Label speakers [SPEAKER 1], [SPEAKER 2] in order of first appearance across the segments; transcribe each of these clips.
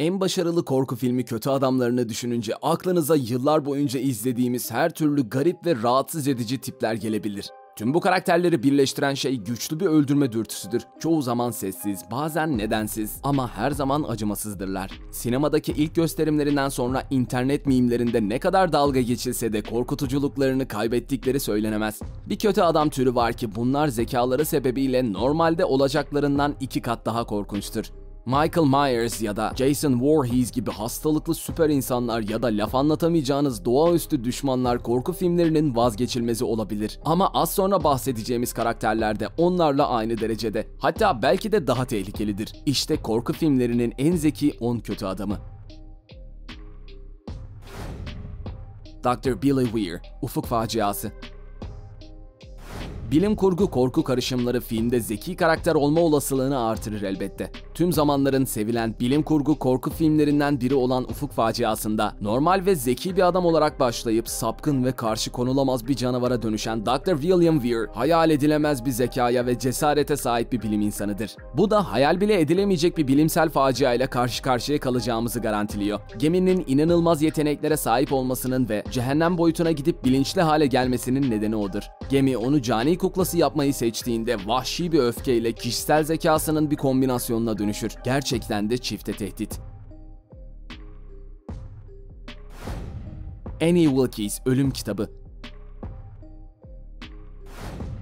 [SPEAKER 1] En başarılı korku filmi kötü adamlarını düşününce aklınıza yıllar boyunca izlediğimiz her türlü garip ve rahatsız edici tipler gelebilir. Tüm bu karakterleri birleştiren şey güçlü bir öldürme dürtüsüdür. Çoğu zaman sessiz, bazen nedensiz ama her zaman acımasızdırlar. Sinemadaki ilk gösterimlerinden sonra internet mimlerinde ne kadar dalga geçilse de korkutuculuklarını kaybettikleri söylenemez. Bir kötü adam türü var ki bunlar zekaları sebebiyle normalde olacaklarından iki kat daha korkunçtur. Michael Myers ya da Jason Voorhees gibi hastalıklı süper insanlar ya da laf anlatamayacağınız doğaüstü düşmanlar korku filmlerinin vazgeçilmezi olabilir. Ama az sonra bahsedeceğimiz karakterler de onlarla aynı derecede. Hatta belki de daha tehlikelidir. İşte korku filmlerinin en zeki 10 kötü adamı. Dr. Billy Weir, Ufuk Faciası Bilim kurgu korku karışımları filmde zeki karakter olma olasılığını artırır elbette. Tüm zamanların sevilen bilim kurgu korku filmlerinden biri olan Ufuk Faciası'nda normal ve zeki bir adam olarak başlayıp sapkın ve karşı konulamaz bir canavara dönüşen Dr. William Weir, hayal edilemez bir zekaya ve cesarete sahip bir bilim insanıdır. Bu da hayal bile edilemeyecek bir bilimsel facia ile karşı karşıya kalacağımızı garantiliyor. Geminin inanılmaz yeteneklere sahip olmasının ve cehennem boyutuna gidip bilinçli hale gelmesinin nedeni odur. Gemi onu cani kuklası yapmayı seçtiğinde vahşi bir öfkeyle kişisel zekasının bir kombinasyonuna dönüşür. Gerçekten de çifte tehdit. Annie Wilkes Ölüm Kitabı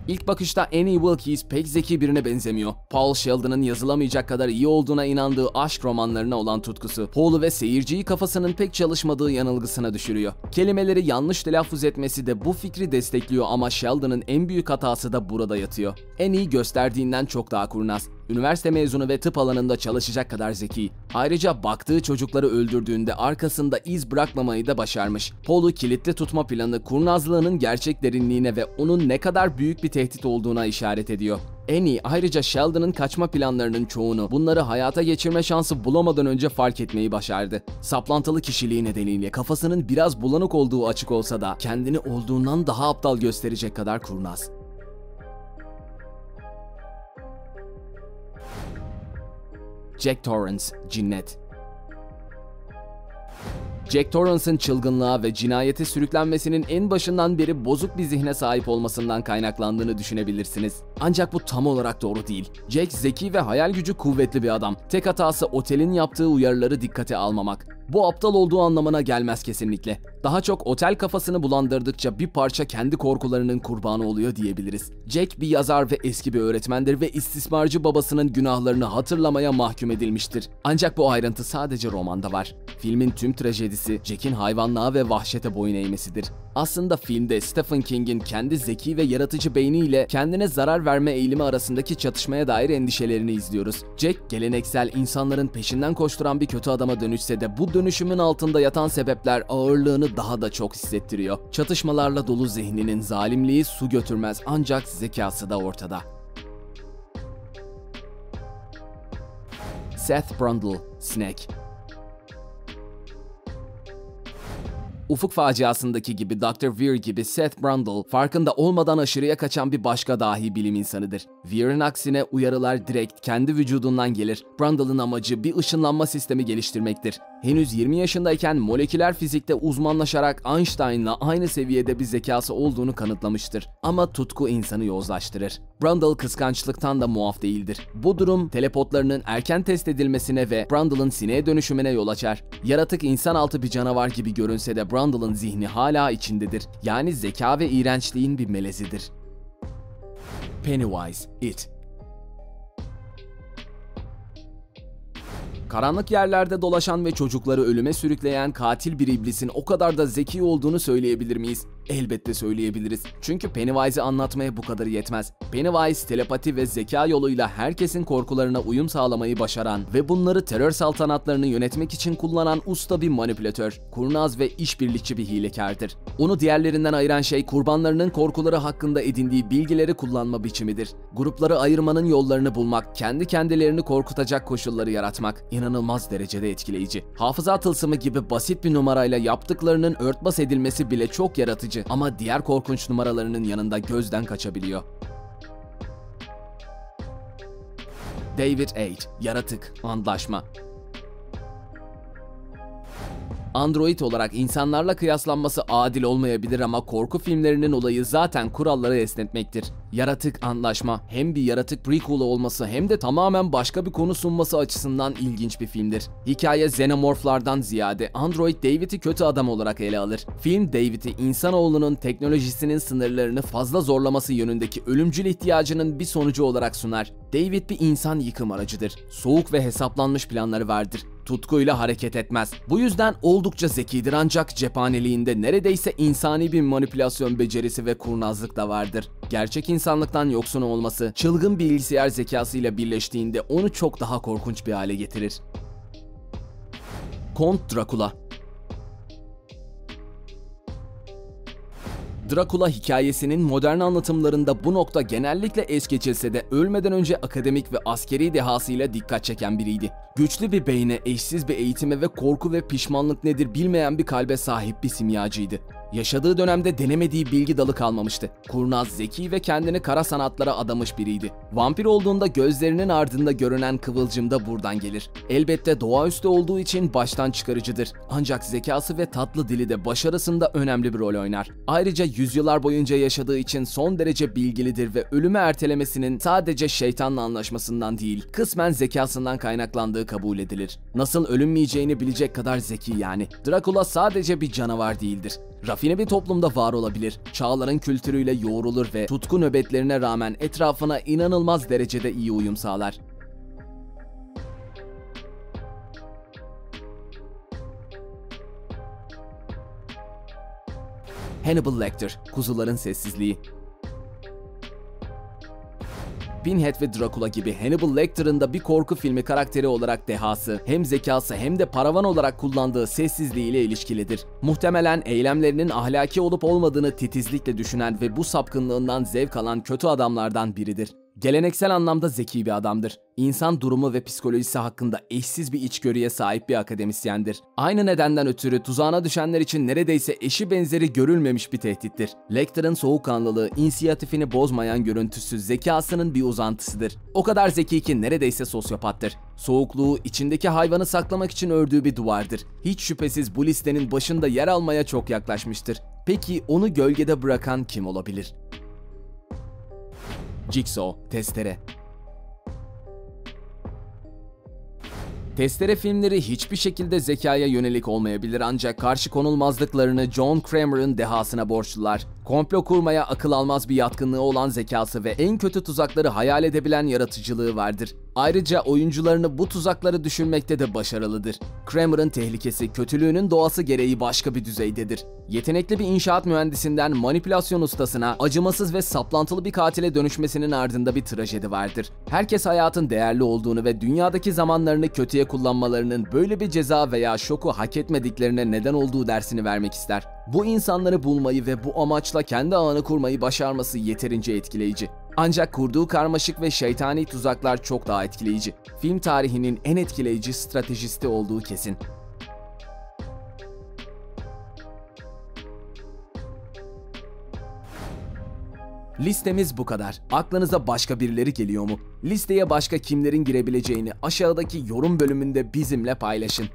[SPEAKER 1] İlk bakışta Annie Wilkes pek zeki birine benzemiyor. Paul Sheldon'ın yazılamayacak kadar iyi olduğuna inandığı aşk romanlarına olan tutkusu, Paul'u ve seyirciyi kafasının pek çalışmadığı yanılgısına düşürüyor. Kelimeleri yanlış telaffuz etmesi de bu fikri destekliyor ama Sheldon'ın en büyük hatası da burada yatıyor. Annie gösterdiğinden çok daha kurnaz. Üniversite mezunu ve tıp alanında çalışacak kadar zeki. Ayrıca baktığı çocukları öldürdüğünde arkasında iz bırakmamayı da başarmış. Paul'u kilitli tutma planı kurnazlığının gerçek derinliğine ve onun ne kadar büyük bir tehdit olduğuna işaret ediyor. Annie ayrıca Sheldon'ın kaçma planlarının çoğunu bunları hayata geçirme şansı bulamadan önce fark etmeyi başardı. Saplantılı kişiliği nedeniyle kafasının biraz bulanık olduğu açık olsa da kendini olduğundan daha aptal gösterecek kadar kurnaz. Jack Torrance, Cinnet Jack Torrance'ın çılgınlığa ve cinayete sürüklenmesinin en başından beri bozuk bir zihne sahip olmasından kaynaklandığını düşünebilirsiniz. Ancak bu tam olarak doğru değil. Jack zeki ve hayal gücü kuvvetli bir adam. Tek hatası otelin yaptığı uyarıları dikkate almamak. Bu aptal olduğu anlamına gelmez kesinlikle. Daha çok otel kafasını bulandırdıkça bir parça kendi korkularının kurbanı oluyor diyebiliriz. Jack bir yazar ve eski bir öğretmendir ve istismarcı babasının günahlarını hatırlamaya mahkum edilmiştir. Ancak bu ayrıntı sadece romanda var. Filmin tüm trajedisi Jack'in hayvanlığa ve vahşete boyun eğmesidir. Aslında filmde Stephen King'in kendi zeki ve yaratıcı beyniyle kendine zarar verme eğilimi arasındaki çatışmaya dair endişelerini izliyoruz. Jack, geleneksel insanların peşinden koşturan bir kötü adama dönüşse de bu dönüşümün altında yatan sebepler ağırlığını daha da çok hissettiriyor. Çatışmalarla dolu zihninin zalimliği su götürmez ancak zekası da ortada. Seth Brundle, Snake Ufuk faciasındaki gibi Dr. Weir gibi Seth Brundle farkında olmadan aşırıya kaçan bir başka dahi bilim insanıdır. Weir'in aksine uyarılar direkt kendi vücudundan gelir. Brundle'ın amacı bir ışınlanma sistemi geliştirmektir. Henüz 20 yaşındayken moleküler fizikte uzmanlaşarak Einstein'la aynı seviyede bir zekası olduğunu kanıtlamıştır. Ama tutku insanı yozlaştırır. Brundle kıskançlıktan da muaf değildir. Bu durum telepotlarının erken test edilmesine ve Brundle'ın sineğe dönüşümüne yol açar. Yaratık insanaltı bir canavar gibi görünse de Brundle'ın zihni hala içindedir. Yani zeka ve iğrençliğin bir melezidir. Pennywise, It Karanlık yerlerde dolaşan ve çocukları ölüme sürükleyen katil bir iblisin o kadar da zeki olduğunu söyleyebilir miyiz? Elbette söyleyebiliriz. Çünkü Pennywise'i anlatmaya bu kadarı yetmez. Pennywise telepati ve zeka yoluyla herkesin korkularına uyum sağlamayı başaran ve bunları terör saltanatlarını yönetmek için kullanan usta bir manipülatör, kurnaz ve işbirlikçi bir hilekardır. Onu diğerlerinden ayıran şey kurbanlarının korkuları hakkında edindiği bilgileri kullanma biçimidir. Grupları ayırmanın yollarını bulmak, kendi kendilerini korkutacak koşulları yaratmak inanılmaz derecede etkileyici. Hafıza tılsımı gibi basit bir numarayla yaptıklarının örtbas edilmesi bile çok yaratıcı ama diğer korkunç numaralarının yanında gözden kaçabiliyor. David Aid, Yaratık, Antlaşma Android olarak insanlarla kıyaslanması adil olmayabilir ama korku filmlerinin olayı zaten kuralları esnetmektir. Yaratık Anlaşma hem bir yaratık prequel'ı olması hem de tamamen başka bir konu sunması açısından ilginç bir filmdir. Hikaye xenomorflardan ziyade Android David'i kötü adam olarak ele alır. Film David'i insanoğlunun teknolojisinin sınırlarını fazla zorlaması yönündeki ölümcül ihtiyacının bir sonucu olarak sunar. David bir insan yıkım aracıdır. Soğuk ve hesaplanmış planları vardır tutkuyla hareket etmez. Bu yüzden oldukça zekidir ancak cephaneliğinde neredeyse insani bir manipülasyon becerisi ve kurnazlık da vardır. Gerçek insanlıktan yoksun olması, çılgın bilgisayar zekasıyla birleştiğinde onu çok daha korkunç bir hale getirir. Kont Dracula Dracula hikayesinin modern anlatımlarında bu nokta genellikle es geçilse de ölmeden önce akademik ve askeri dehasıyla dikkat çeken biriydi. Güçlü bir beyne, eşsiz bir eğitime ve korku ve pişmanlık nedir bilmeyen bir kalbe sahip bir simyacıydı. Yaşadığı dönemde denemediği bilgi dalı kalmamıştı. Kurnaz, zeki ve kendini kara sanatlara adamış biriydi. Vampir olduğunda gözlerinin ardında görünen kıvılcım da buradan gelir. Elbette doğaüstü olduğu için baştan çıkarıcıdır. Ancak zekası ve tatlı dili de başarısında önemli bir rol oynar. Ayrıca yüzyıllar boyunca yaşadığı için son derece bilgilidir ve ölümü ertelemesinin sadece şeytanla anlaşmasından değil, kısmen zekasından kaynaklandığı kabul edilir. Nasıl ölünmeyeceğini bilecek kadar zeki yani. Dracula sadece bir canavar değildir. Rafine bir toplumda var olabilir, çağların kültürüyle yoğrulur ve tutku nöbetlerine rağmen etrafına inanılmaz derecede iyi uyum sağlar. Hannibal Lecter, Kuzuların Sessizliği Pinhead ve Dracula gibi Hannibal Lecter'ın da bir korku filmi karakteri olarak dehası, hem zekası hem de paravan olarak kullandığı sessizliğiyle ilişkilidir. Muhtemelen eylemlerinin ahlaki olup olmadığını titizlikle düşünen ve bu sapkınlığından zevk alan kötü adamlardan biridir. Geleneksel anlamda zeki bir adamdır. İnsan durumu ve psikolojisi hakkında eşsiz bir içgörüye sahip bir akademisyendir. Aynı nedenden ötürü tuzağına düşenler için neredeyse eşi benzeri görülmemiş bir tehdittir. Lecter'ın soğukkanlılığı, inisiyatifini bozmayan görüntüsü zekasının bir uzantısıdır. O kadar zeki ki neredeyse sosyopattır. Soğukluğu içindeki hayvanı saklamak için ördüğü bir duvardır. Hiç şüphesiz bu listenin başında yer almaya çok yaklaşmıştır. Peki onu gölgede bırakan kim olabilir? Jigsaw, Testere. Testere filmleri hiçbir şekilde zekaya yönelik olmayabilir ancak karşı konulmazlıklarını John Kramer'ın dehasına borçlular. Komplo kurmaya akıl almaz bir yatkınlığı olan zekası ve en kötü tuzakları hayal edebilen yaratıcılığı vardır. Ayrıca oyuncularını bu tuzakları düşünmekte de başarılıdır. Kramer'ın tehlikesi, kötülüğünün doğası gereği başka bir düzeydedir. Yetenekli bir inşaat mühendisinden manipülasyon ustasına, acımasız ve saplantılı bir katile dönüşmesinin ardında bir trajedi vardır. Herkes hayatın değerli olduğunu ve dünyadaki zamanlarını kötüye kullanmalarının böyle bir ceza veya şoku hak etmediklerine neden olduğu dersini vermek ister. Bu insanları bulmayı ve bu amaçla kendi ağını kurmayı başarması yeterince etkileyici. Ancak kurduğu karmaşık ve şeytani tuzaklar çok daha etkileyici. Film tarihinin en etkileyici stratejisti olduğu kesin. Listemiz bu kadar. Aklınıza başka birileri geliyor mu? Listeye başka kimlerin girebileceğini aşağıdaki yorum bölümünde bizimle paylaşın.